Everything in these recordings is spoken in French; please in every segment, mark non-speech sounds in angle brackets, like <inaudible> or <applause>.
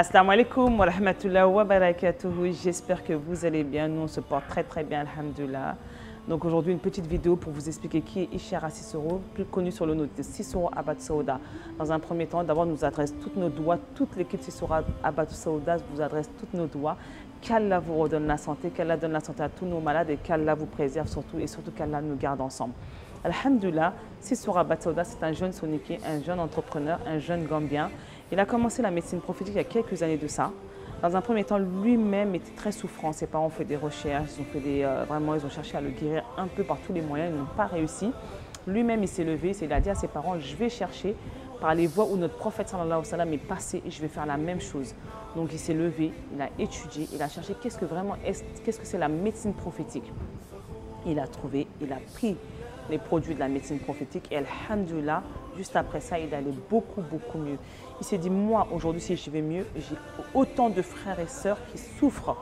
Assalamu alaikum wa rahmatullahi wa barakatuhu. J'espère que vous allez bien. Nous, on se porte très très bien, alhamdulillah. Donc aujourd'hui, une petite vidéo pour vous expliquer qui est Ishara Sissoro, plus connu sur le nom de Sissoro Abad Saouda. Dans un premier temps, d'abord, nous adresse toutes nos doigts, toute l'équipe Sissoro Abad Saouda vous adresse toutes nos doigts. Qu'Allah vous redonne la santé, qu'Allah donne la santé à tous nos malades et qu'Allah vous préserve surtout et surtout qu'Allah nous garde ensemble. Alhamdulillah, Sissoro Abad Saouda, c'est un jeune soniqué, un jeune entrepreneur, un jeune gambien. Il a commencé la médecine prophétique il y a quelques années de ça. Dans un premier temps, lui-même était très souffrant. Ses parents ont fait des recherches, ils ont, fait des, euh, vraiment, ils ont cherché à le guérir un peu par tous les moyens, ils n'ont pas réussi. Lui-même, il s'est levé, il a dit à ses parents, je vais chercher par les voies où notre prophète sallallahu alayhi wa est passé et je vais faire la même chose. Donc il s'est levé, il a étudié, il a cherché qu'est-ce que vraiment, qu'est-ce que c'est la médecine prophétique. Il a trouvé, il a pris les produits de la médecine prophétique et alhamdulillah, juste après ça, il allait beaucoup, beaucoup mieux. Il s'est dit, moi, aujourd'hui, si je vais mieux, j'ai autant de frères et sœurs qui souffrent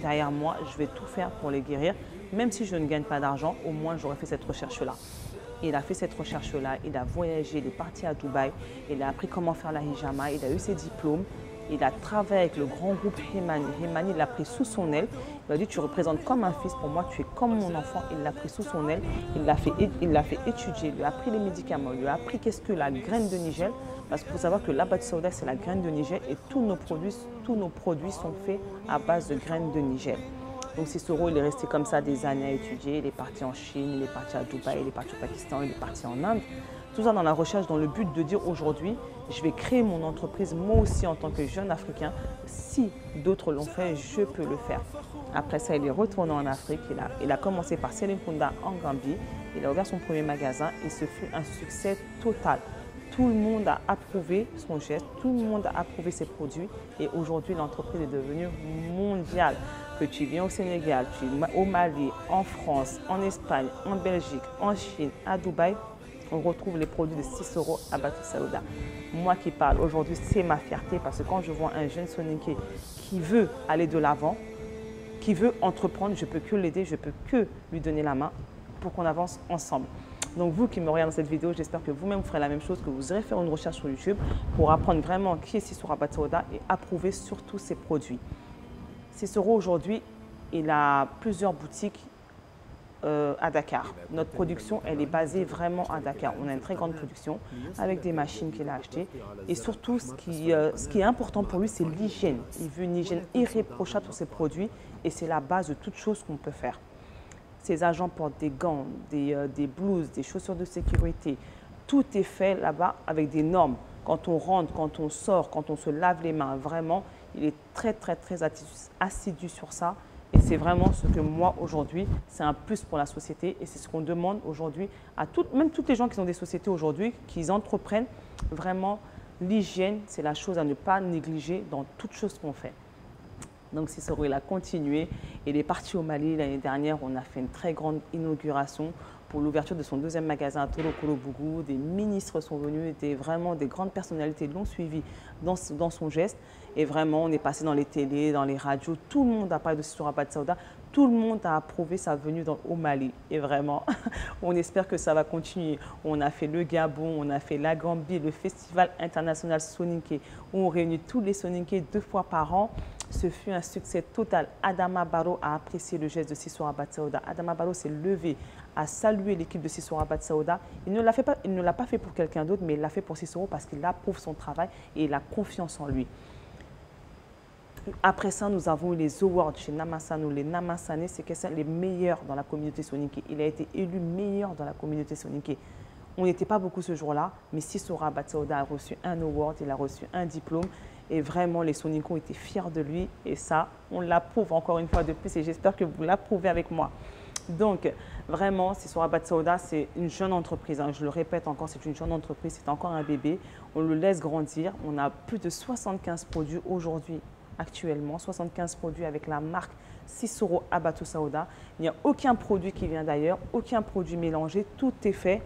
derrière moi. Je vais tout faire pour les guérir. Même si je ne gagne pas d'argent, au moins, j'aurais fait cette recherche-là. Il a fait cette recherche-là, il a voyagé, il est parti à Dubaï, il a appris comment faire la hijama, il a eu ses diplômes, il a travaillé avec le grand groupe Hemani. Hemani l'a pris sous son aile. Il a dit Tu représentes comme un fils pour moi, tu es comme mon enfant. Il l'a pris sous son aile. Il l'a fait, il fait étudier, il lui a appris les médicaments, il lui a appris qu'est-ce que la graine de Nigel. Parce qu'il faut savoir que soda, c'est la graine de Niger et tous nos, produits, tous nos produits sont faits à base de graines de Niger. Donc Cicero, il est resté comme ça des années à étudier. Il est parti en Chine, il est parti à Dubaï, il est parti au Pakistan, il est parti en Inde. Tout ça dans la recherche, dans le but de dire aujourd'hui, je vais créer mon entreprise moi aussi en tant que jeune Africain. Si d'autres l'ont fait, je peux le faire. Après ça, il est retourné en Afrique. Il a, il a commencé par Kunda en Gambie. Il a ouvert son premier magasin et ce fut un succès total. Tout le monde a approuvé son geste, tout le monde a approuvé ses produits et aujourd'hui l'entreprise est devenue mondiale. Que tu viens au Sénégal, au Mali, en France, en Espagne, en Belgique, en Chine, à Dubaï, on retrouve les produits de Cicero à Batu Saouda. Moi qui parle aujourd'hui, c'est ma fierté parce que quand je vois un jeune Soniké qui veut aller de l'avant, qui veut entreprendre, je peux que l'aider, je peux que lui donner la main pour qu'on avance ensemble. Donc vous qui me regardez dans cette vidéo, j'espère que vous-même ferez la même chose, que vous irez faire une recherche sur YouTube pour apprendre vraiment qui est Cicero Abattoda et approuver surtout ses produits. Cicero aujourd'hui, il a plusieurs boutiques euh, à Dakar. Notre production, elle est basée vraiment à Dakar. On a une très grande production avec des machines qu'il a achetées. Et surtout, ce qui, euh, ce qui est important pour lui, c'est l'hygiène. Il veut une hygiène irréprochable sur ses produits et c'est la base de toute chose qu'on peut faire. Ces agents portent des gants, des, euh, des blouses, des chaussures de sécurité. Tout est fait là-bas avec des normes. Quand on rentre, quand on sort, quand on se lave les mains, vraiment, il est très, très, très assidu sur ça. Et c'est vraiment ce que moi, aujourd'hui, c'est un plus pour la société. Et c'est ce qu'on demande aujourd'hui à toutes, même toutes les gens qui ont des sociétés aujourd'hui, qu'ils entreprennent vraiment l'hygiène, c'est la chose à ne pas négliger dans toute chose qu'on fait. Donc Cicero, il a continué. Il est parti au Mali l'année dernière. On a fait une très grande inauguration pour l'ouverture de son deuxième magasin à Tolokolo-Bougou. Des ministres sont venus, des, vraiment des grandes personnalités l'ont suivi dans, son geste. Et vraiment, on est passé dans les télés, dans les radios. Tout le monde a parlé de Cicero Abad Saouda. Tout le monde a approuvé sa venue au Mali. Et vraiment, <laughs> on espère que ça va continuer. On a fait le Gabon, on a fait la Gambie, le Festival international Soninké, où on réunit tous les Soninké deux fois par an. Ce fut un succès total. Adama Barrow a apprécié le geste de Sissou Abad Saouda. Adama Barrow s'est levé, a salué l'équipe de Sissou Saouda. Il ne l'a pas, fait pour quelqu'un d'autre, mais il l'a fait pour Sissou parce qu'il approuve son travail et il a confiance en lui. Après ça, nous avons eu les awards chez Namassano. Les Namassane, c'est les meilleurs dans la communauté sonique. Il a été élu meilleur dans la communauté sonique. On n'était pas beaucoup ce jour-là, mais Sissora Batsaouda a reçu un award, il a reçu un diplôme. Et vraiment, les Sonicos étaient fiers de lui. Et ça, on l'approuve encore une fois de plus. Et j'espère que vous l'approuvez avec moi. Donc, vraiment, Sissora Batsaouda, c'est une jeune entreprise. Hein. Je le répète encore, c'est une jeune entreprise. C'est encore un bébé. On le laisse grandir. On a plus de 75 produits aujourd'hui actuellement, 75 produits avec la marque Sissoro Abatou Saouda. Il n'y a aucun produit qui vient d'ailleurs, aucun produit mélangé, tout est fait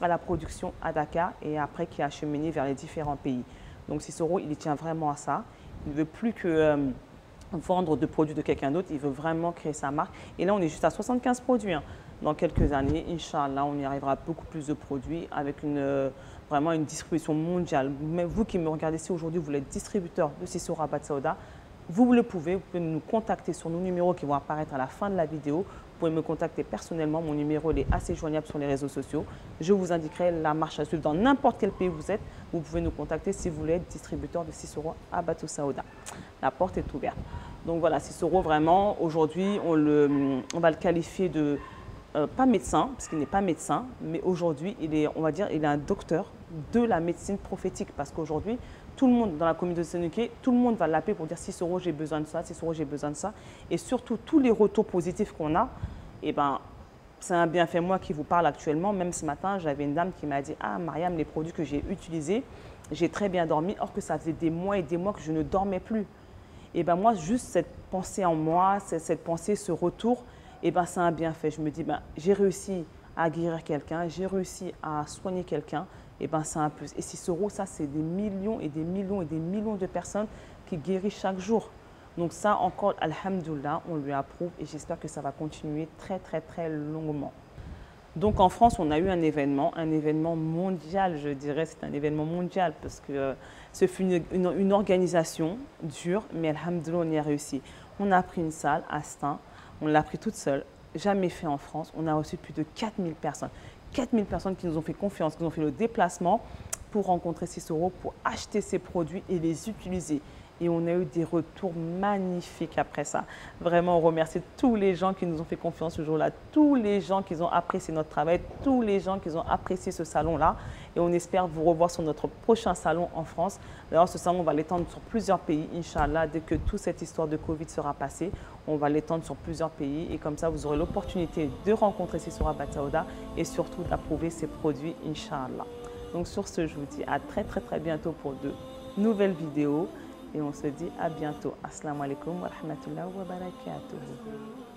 à la production à Dakar et après qui est acheminé vers les différents pays. Donc Sissoro, il tient vraiment à ça. Il ne veut plus que euh, vendre de produits de quelqu'un d'autre, il veut vraiment créer sa marque. Et là, on est juste à 75 produits. Hein. dans quelques années, Inch'Allah, on y arrivera beaucoup plus de produits avec euh, vraiment une distribution mondiale. Mais vous qui me regardez ici aujourd'hui, vous êtes distributeur de Sissou Rabat Saouda, vous le pouvez, vous pouvez nous contacter sur nos numéros qui vont apparaître à la fin de la vidéo. Vous pouvez me contacter personnellement, mon numéro est assez joignable sur les réseaux sociaux. Je vous indiquerai la marche à suivre dans n'importe quel pays où vous êtes. Vous pouvez nous contacter si vous voulez être distributeur de Cicero à Bateau Saouda. La porte est ouverte. Donc voilà, Cicero, vraiment, aujourd'hui, on, on va le qualifier de euh, pas médecin, parce qu'il n'est pas médecin, mais aujourd'hui, il est, on va dire, il est un docteur de la médecine prophétique, parce qu'aujourd'hui, tout le monde dans la communauté Sénéké, tout le monde va l'appeler pour dire Cicero, j'ai besoin de ça, Cicero, j'ai besoin de ça. Et surtout, tous les retours positifs qu'on a, eh ben, c'est un bienfait moi qui vous parle actuellement. Même ce matin, j'avais une dame qui m'a dit Ah, Mariam, les produits que j'ai utilisés, j'ai très bien dormi, or que ça faisait des mois et des mois que je ne dormais plus. Et ben moi, juste cette pensée en moi, cette pensée, ce retour, et eh ben, c'est un bienfait. Je me dis, ben, j'ai réussi à guérir quelqu'un, j'ai réussi à soigner quelqu'un, et eh ben, c'est un plus. Et Cicero, ça, c'est des millions et des millions et des millions de personnes qui guérissent chaque jour. Donc ça, encore, alhamdoulilah, on lui approuve et j'espère que ça va continuer très, très, très longuement. Donc en France, on a eu un événement, un événement mondial, je dirais, c'est un événement mondial parce que euh, ce fut une, organisation dure, mais alhamdoulilah, on y a réussi. On a pris une salle à Stein, on l'a pris toute seule, jamais fait en France. On a reçu plus de 4000 personnes. 4000 personnes qui nous ont fait confiance, qui nous ont fait le déplacement pour rencontrer Cicero, pour acheter ces produits et les utiliser et on a eu des retours magnifiques après ça. Vraiment, on remercie tous les gens qui nous ont fait confiance ce jour-là, tous les gens qui ont apprécié notre travail, tous les gens qui ont apprécié ce salon-là. Et on espère vous revoir sur notre prochain salon en France. D'ailleurs, ce salon, on va l'étendre sur plusieurs pays, Inch'Allah. Dès que toute cette histoire de Covid sera passée, on va l'étendre sur plusieurs pays. Et comme ça, vous aurez l'opportunité de rencontrer Sissora Bataouda et surtout d'approuver ses produits, Inch'Allah. Donc sur ce, je vous dis à très très très bientôt pour de nouvelles vidéos. Et on se dit à bientôt. Assalamu alaikum wa rahmatullahi wa barakatuh.